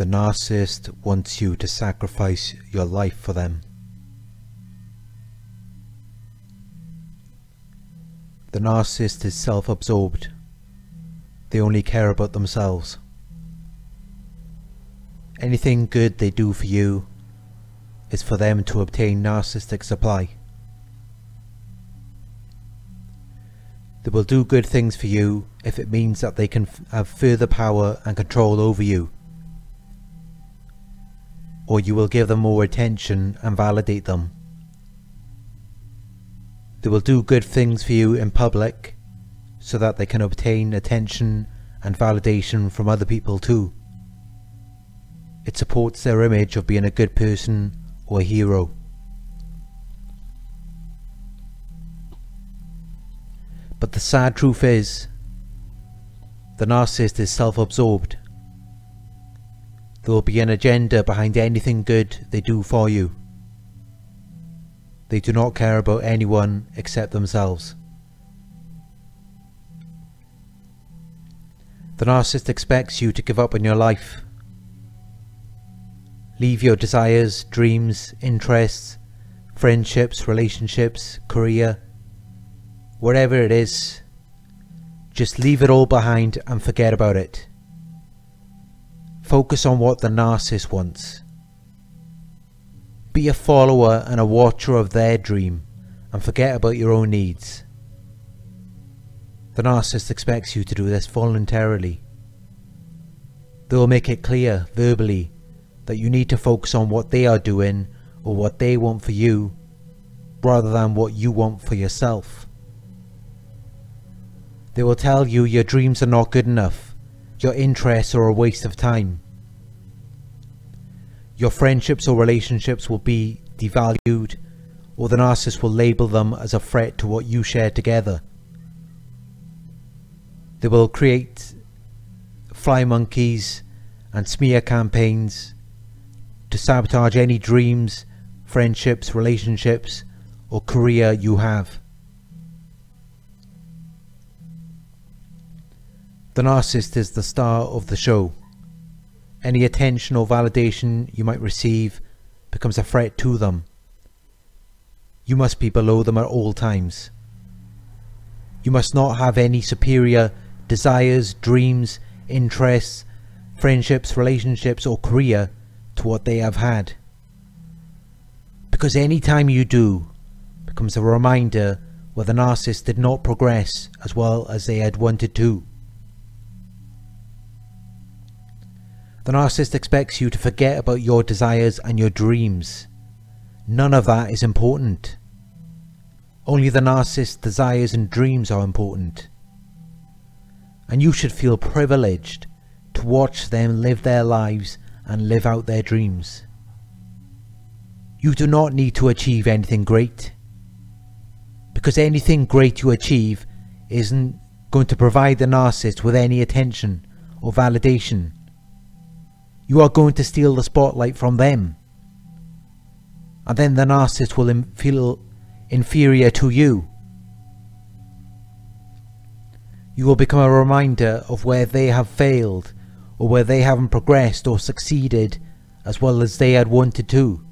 The narcissist wants you to sacrifice your life for them. The narcissist is self-absorbed. They only care about themselves. Anything good they do for you is for them to obtain narcissistic supply. They will do good things for you if it means that they can have further power and control over you. Or you will give them more attention and validate them. They will do good things for you in public so that they can obtain attention and validation from other people too. It supports their image of being a good person or a hero. But the sad truth is, the narcissist is self-absorbed. There will be an agenda behind anything good they do for you. They do not care about anyone except themselves. The narcissist expects you to give up on your life. Leave your desires, dreams, interests, friendships, relationships, career, whatever it is. Just leave it all behind and forget about it. Focus on what the narcissist wants. Be a follower and a watcher of their dream and forget about your own needs. The narcissist expects you to do this voluntarily. They will make it clear, verbally, that you need to focus on what they are doing or what they want for you, rather than what you want for yourself. They will tell you your dreams are not good enough, your interests are a waste of time, your friendships or relationships will be devalued, or the narcissist will label them as a threat to what you share together. They will create fly monkeys and smear campaigns to sabotage any dreams, friendships, relationships, or career you have. The narcissist is the star of the show. Any attention or validation you might receive becomes a threat to them. You must be below them at all times. You must not have any superior desires, dreams, interests, friendships, relationships or career to what they have had. Because any time you do becomes a reminder where the narcissist did not progress as well as they had wanted to. The narcissist expects you to forget about your desires and your dreams. None of that is important. Only the narcissist's desires and dreams are important. And you should feel privileged to watch them live their lives and live out their dreams. You do not need to achieve anything great. Because anything great you achieve isn't going to provide the narcissist with any attention or validation you are going to steal the spotlight from them. And then the narcissist will feel inferior to you. You will become a reminder of where they have failed or where they haven't progressed or succeeded as well as they had wanted to.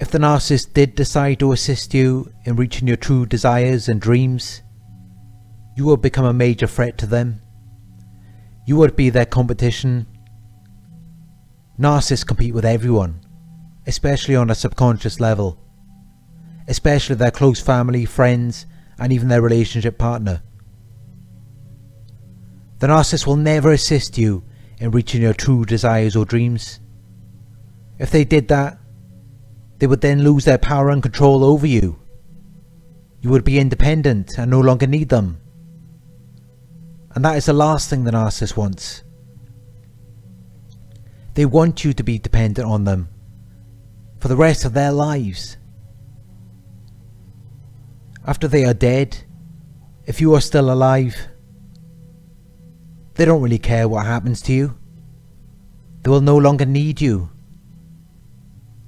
If the narcissist did decide to assist you in reaching your true desires and dreams, you will become a major threat to them. You would be their competition. Narcissists compete with everyone, especially on a subconscious level, especially their close family, friends, and even their relationship partner. The narcissist will never assist you in reaching your true desires or dreams. If they did that, they would then lose their power and control over you. You would be independent and no longer need them. And that is the last thing the narcissist wants. They want you to be dependent on them for the rest of their lives. After they are dead, if you are still alive, they don't really care what happens to you. They will no longer need you.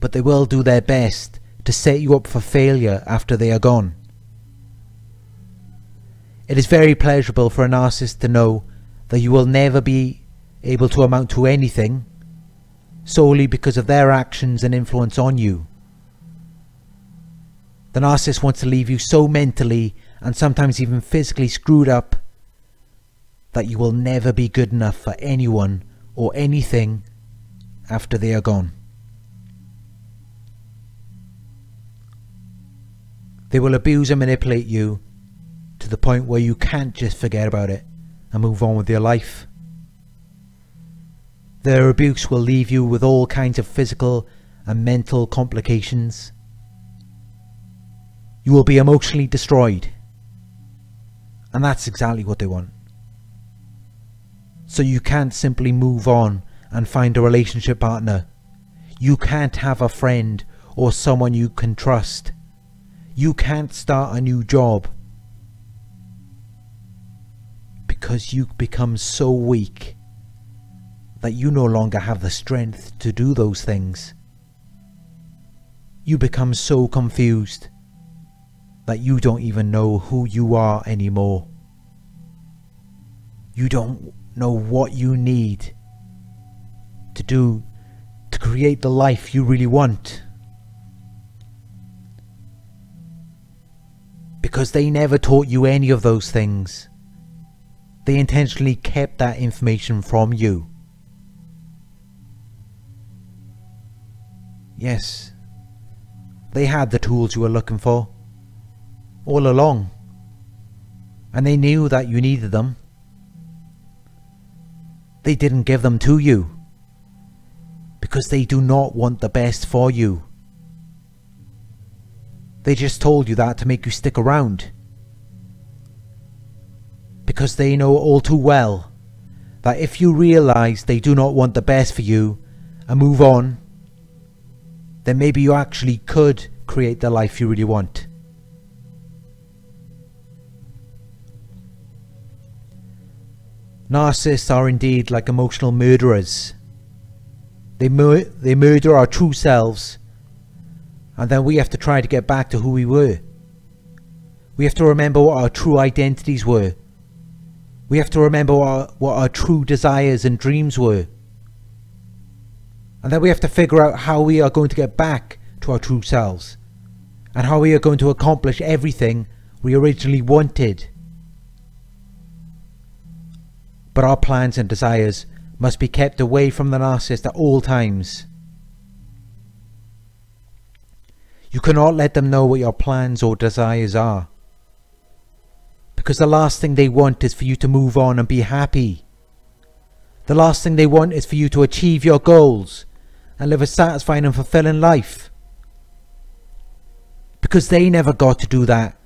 But they will do their best to set you up for failure after they are gone. It is very pleasurable for a narcissist to know that you will never be able to amount to anything solely because of their actions and influence on you. The narcissist wants to leave you so mentally and sometimes even physically screwed up that you will never be good enough for anyone or anything after they are gone. They will abuse and manipulate you to the point where you can't just forget about it and move on with your life. Their abuse will leave you with all kinds of physical and mental complications. You will be emotionally destroyed. And that's exactly what they want. So you can't simply move on and find a relationship partner. You can't have a friend or someone you can trust. You can't start a new job. Because you become so weak that you no longer have the strength to do those things. You become so confused that you don't even know who you are anymore. You don't know what you need to do to create the life you really want. Because they never taught you any of those things. They intentionally kept that information from you. Yes, they had the tools you were looking for all along. And they knew that you needed them. They didn't give them to you because they do not want the best for you. They just told you that to make you stick around. Because they know all too well that if you realise they do not want the best for you and move on, then maybe you actually could create the life you really want. Narcissists are indeed like emotional murderers. They, mur they murder our true selves and then we have to try to get back to who we were. We have to remember what our true identities were. We have to remember what our, what our true desires and dreams were. And then we have to figure out how we are going to get back to our true selves and how we are going to accomplish everything we originally wanted. But our plans and desires must be kept away from the narcissist at all times. You cannot let them know what your plans or desires are. Because the last thing they want is for you to move on and be happy. The last thing they want is for you to achieve your goals and live a satisfying and fulfilling life. Because they never got to do that.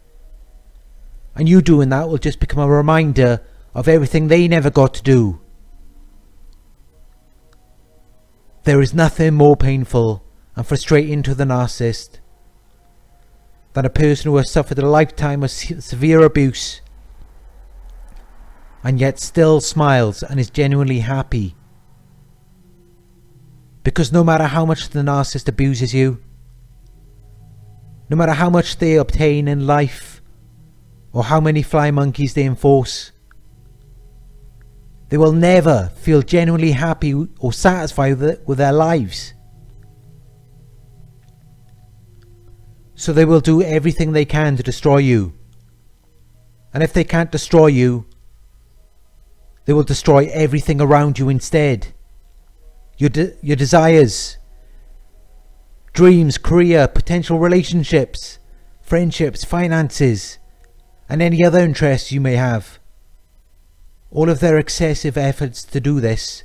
And you doing that will just become a reminder of everything they never got to do. There is nothing more painful and frustrating to the narcissist than a person who has suffered a lifetime of severe abuse and yet still smiles and is genuinely happy. Because no matter how much the narcissist abuses you, no matter how much they obtain in life, or how many fly monkeys they enforce, they will never feel genuinely happy or satisfied with, with their lives. So they will do everything they can to destroy you. And if they can't destroy you, they will destroy everything around you instead. Your, de your desires, dreams, career, potential relationships, friendships, finances, and any other interests you may have. All of their excessive efforts to do this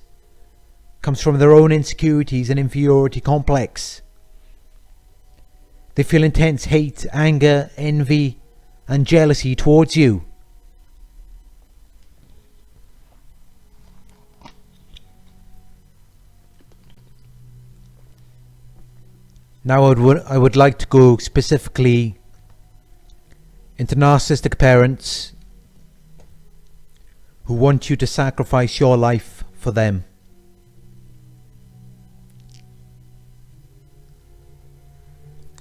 comes from their own insecurities and inferiority complex. They feel intense hate, anger, envy and jealousy towards you. Now I would, I would like to go specifically into narcissistic parents who want you to sacrifice your life for them.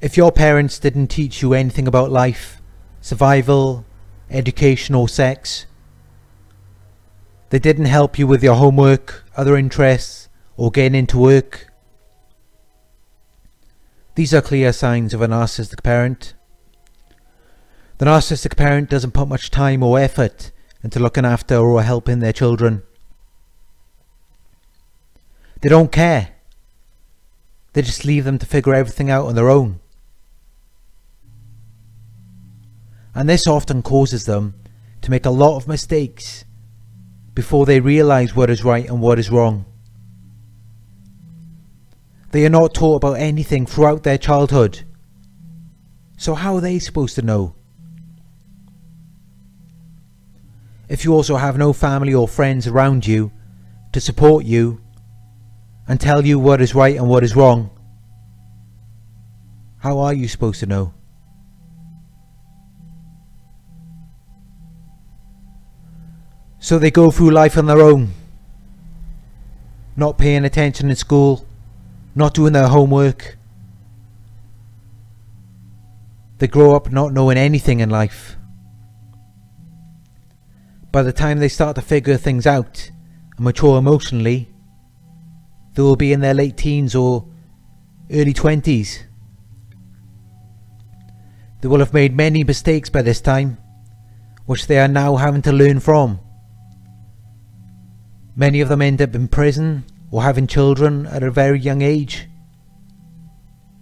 If your parents didn't teach you anything about life, survival, education or sex. They didn't help you with your homework, other interests, or getting into work. These are clear signs of a narcissistic parent. The narcissistic parent doesn't put much time or effort into looking after or helping their children. They don't care. They just leave them to figure everything out on their own. And this often causes them to make a lot of mistakes before they realise what is right and what is wrong. They are not taught about anything throughout their childhood. So how are they supposed to know? If you also have no family or friends around you to support you and tell you what is right and what is wrong, how are you supposed to know? So they go through life on their own, not paying attention in school, not doing their homework. They grow up not knowing anything in life. By the time they start to figure things out and mature emotionally, they will be in their late teens or early 20s. They will have made many mistakes by this time, which they are now having to learn from. Many of them end up in prison or having children at a very young age.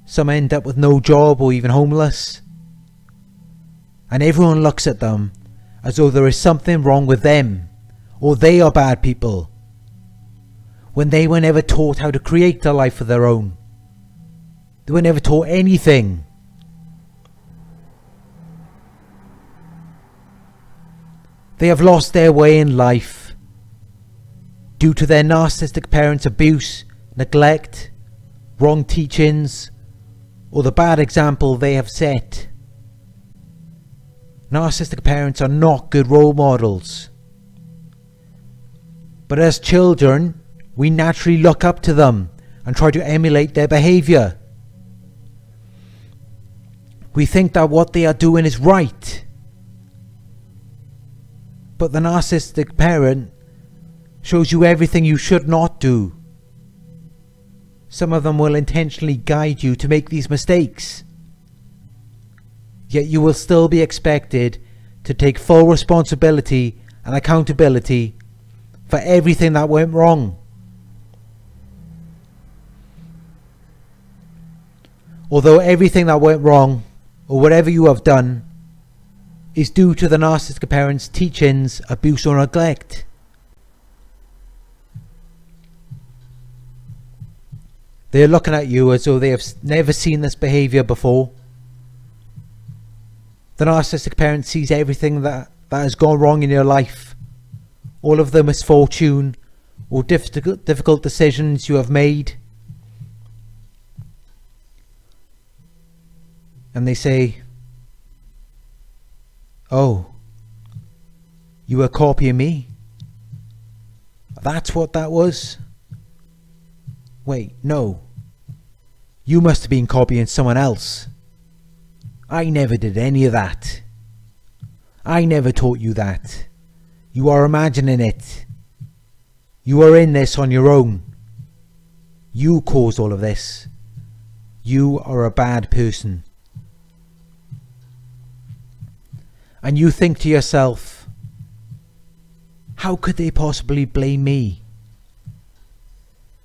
Some end up with no job or even homeless. And everyone looks at them as though there is something wrong with them or they are bad people when they were never taught how to create a life of their own. They were never taught anything. They have lost their way in life due to their narcissistic parents' abuse, neglect, wrong teachings, or the bad example they have set. Narcissistic parents are not good role models. But as children, we naturally look up to them and try to emulate their behaviour. We think that what they are doing is right. But the narcissistic parent shows you everything you should not do. Some of them will intentionally guide you to make these mistakes. Yet you will still be expected to take full responsibility and accountability for everything that went wrong. Although everything that went wrong, or whatever you have done, is due to the narcissistic parent's teachings, abuse or neglect. They are looking at you as though they have never seen this behaviour before. The narcissistic parent sees everything that, that has gone wrong in your life. All of the misfortune or difficult, difficult decisions you have made. And they say, Oh, you were copying me? That's what that was? Wait, no. You must have been copying someone else. I never did any of that. I never taught you that. You are imagining it. You are in this on your own. You caused all of this. You are a bad person. And you think to yourself, how could they possibly blame me?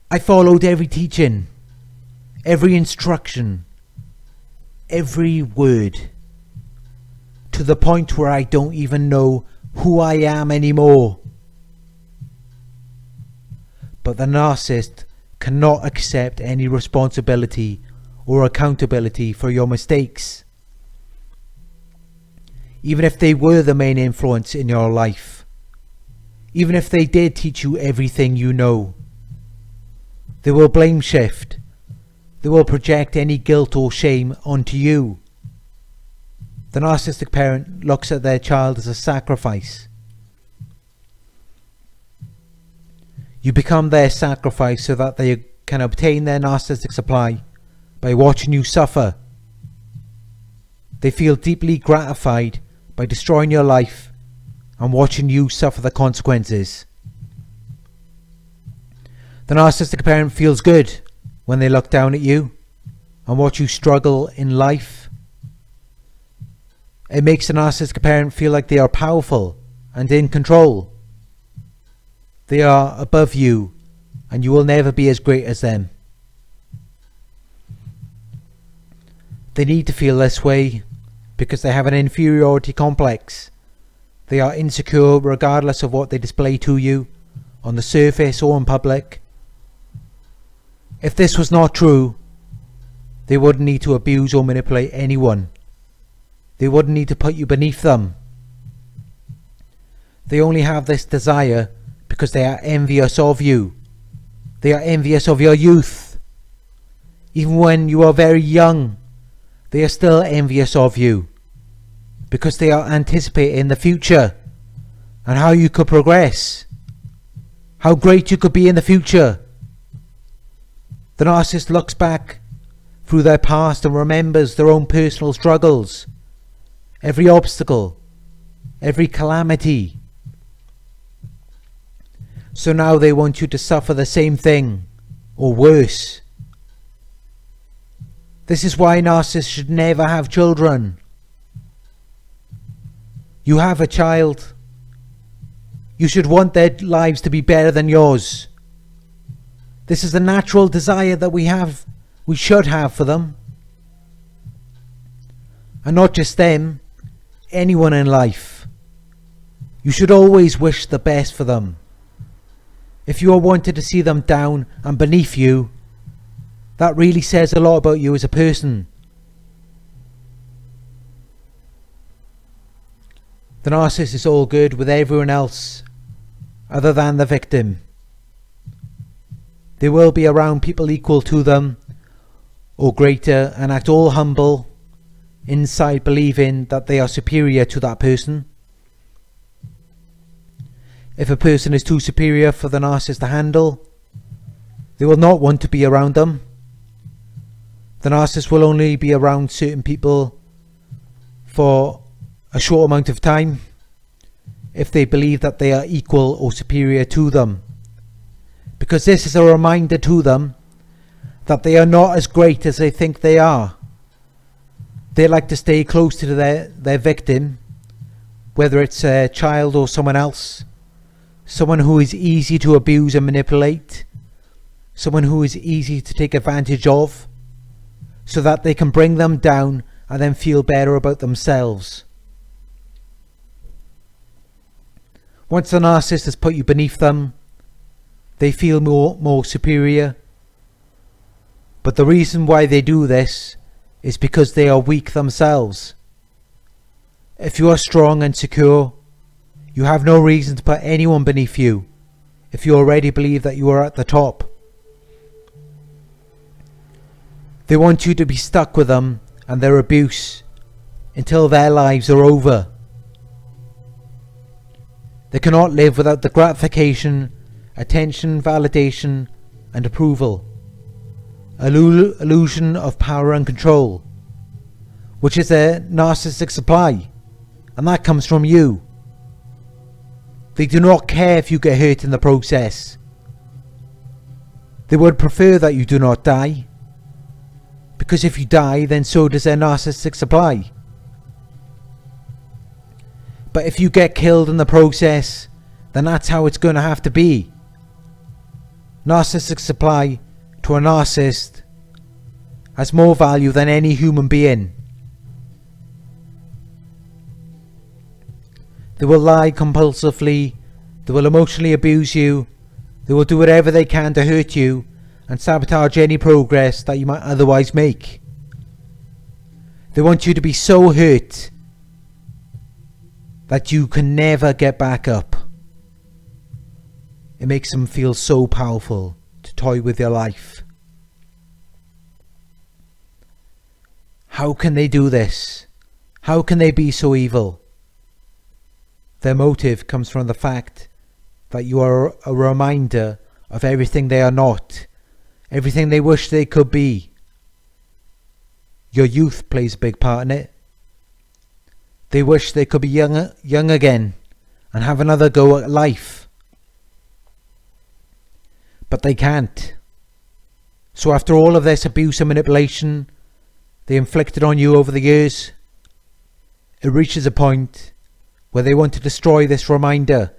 I followed every teaching, every instruction, every word, to the point where I don't even know who I am anymore. But the narcissist cannot accept any responsibility or accountability for your mistakes. Even if they were the main influence in your life. Even if they did teach you everything you know. They will blame shift. They will project any guilt or shame onto you. The narcissistic parent looks at their child as a sacrifice. You become their sacrifice so that they can obtain their narcissistic supply by watching you suffer. They feel deeply gratified by destroying your life and watching you suffer the consequences. The narcissistic parent feels good when they look down at you and watch you struggle in life. It makes the narcissistic parent feel like they are powerful and in control. They are above you and you will never be as great as them. They need to feel this way because they have an inferiority complex. They are insecure regardless of what they display to you, on the surface or in public. If this was not true, they wouldn't need to abuse or manipulate anyone. They wouldn't need to put you beneath them. They only have this desire because they are envious of you. They are envious of your youth. Even when you are very young, they are still envious of you because they are anticipating the future and how you could progress, how great you could be in the future. The narcissist looks back through their past and remembers their own personal struggles, every obstacle, every calamity. So now they want you to suffer the same thing, or worse. This is why narcissists should never have children. You have a child. You should want their lives to be better than yours. This is the natural desire that we have, we should have for them. And not just them, anyone in life. You should always wish the best for them. If you are wanted to see them down and beneath you, that really says a lot about you as a person. The narcissist is all good with everyone else other than the victim. They will be around people equal to them or greater and act all humble inside believing that they are superior to that person. If a person is too superior for the narcissist to handle, they will not want to be around them. The narcissist will only be around certain people for a short amount of time if they believe that they are equal or superior to them because this is a reminder to them that they are not as great as they think they are. They like to stay close to their, their victim, whether it's a child or someone else, someone who is easy to abuse and manipulate, someone who is easy to take advantage of, so that they can bring them down and then feel better about themselves. Once the narcissist has put you beneath them, they feel more, more superior. But the reason why they do this is because they are weak themselves. If you are strong and secure, you have no reason to put anyone beneath you if you already believe that you are at the top. They want you to be stuck with them and their abuse until their lives are over. They cannot live without the gratification attention, validation, and approval. Illusion of power and control, which is a narcissistic supply, and that comes from you. They do not care if you get hurt in the process. They would prefer that you do not die, because if you die, then so does their narcissistic supply. But if you get killed in the process, then that's how it's going to have to be narcissistic supply to a narcissist has more value than any human being. They will lie compulsively, they will emotionally abuse you, they will do whatever they can to hurt you and sabotage any progress that you might otherwise make. They want you to be so hurt that you can never get back up. It makes them feel so powerful to toy with your life. How can they do this? How can they be so evil? Their motive comes from the fact that you are a reminder of everything they are not, everything they wish they could be. Your youth plays a big part in it. They wish they could be young, young again and have another go at life. But they can't. So after all of this abuse and manipulation they inflicted on you over the years, it reaches a point where they want to destroy this reminder.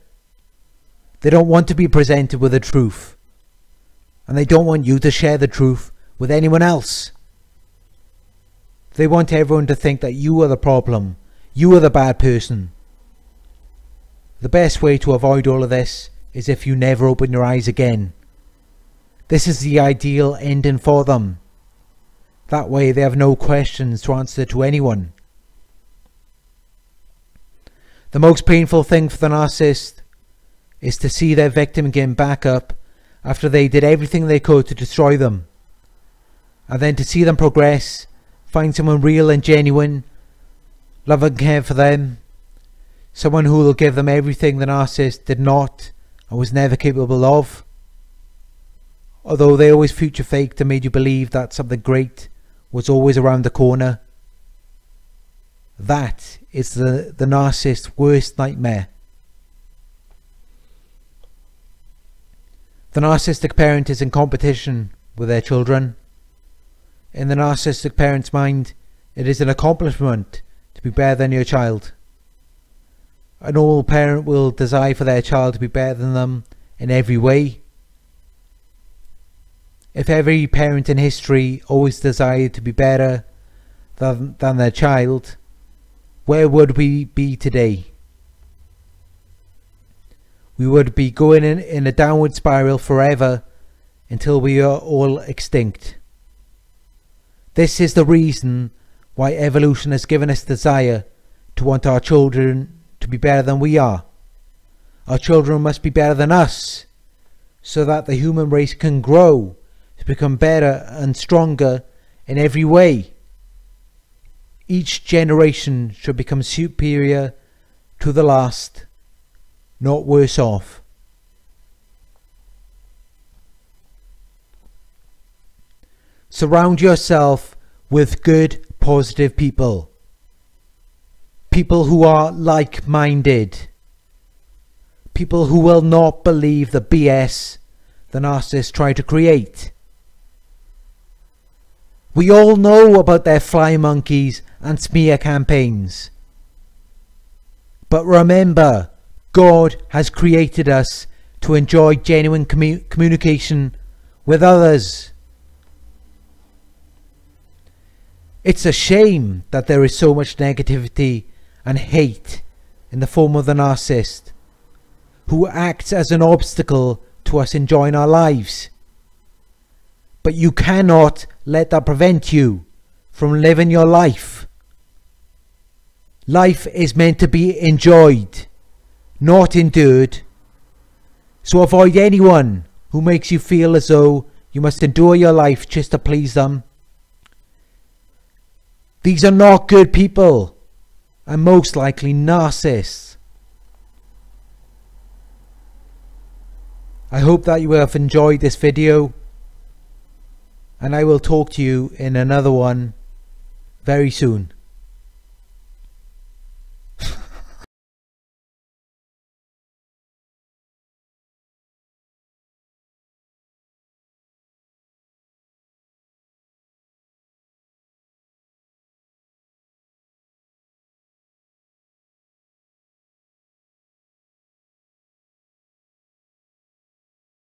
They don't want to be presented with the truth. And they don't want you to share the truth with anyone else. They want everyone to think that you are the problem. You are the bad person. The best way to avoid all of this is if you never open your eyes again. This is the ideal ending for them. That way they have no questions to answer to anyone. The most painful thing for the narcissist is to see their victim getting back up after they did everything they could to destroy them. And then to see them progress, find someone real and genuine, love and care for them, someone who will give them everything the narcissist did not and was never capable of. Although they always future faked and made you believe that something great was always around the corner. That is the, the narcissist's worst nightmare. The narcissistic parent is in competition with their children. In the narcissistic parent's mind, it is an accomplishment to be better than your child. A normal parent will desire for their child to be better than them in every way. If every parent in history always desired to be better than, than their child, where would we be today? We would be going in, in a downward spiral forever until we are all extinct. This is the reason why evolution has given us desire to want our children to be better than we are. Our children must be better than us so that the human race can grow become better and stronger in every way. Each generation should become superior to the last, not worse off. Surround yourself with good, positive people. People who are like-minded. People who will not believe the BS the narcissists try to create. We all know about their fly monkeys and smear campaigns. But remember, God has created us to enjoy genuine commu communication with others. It's a shame that there is so much negativity and hate in the form of the narcissist, who acts as an obstacle to us enjoying our lives. But you cannot let that prevent you from living your life. Life is meant to be enjoyed, not endured. So avoid anyone who makes you feel as though you must endure your life just to please them. These are not good people and most likely narcissists. I hope that you have enjoyed this video and I will talk to you in another one very soon.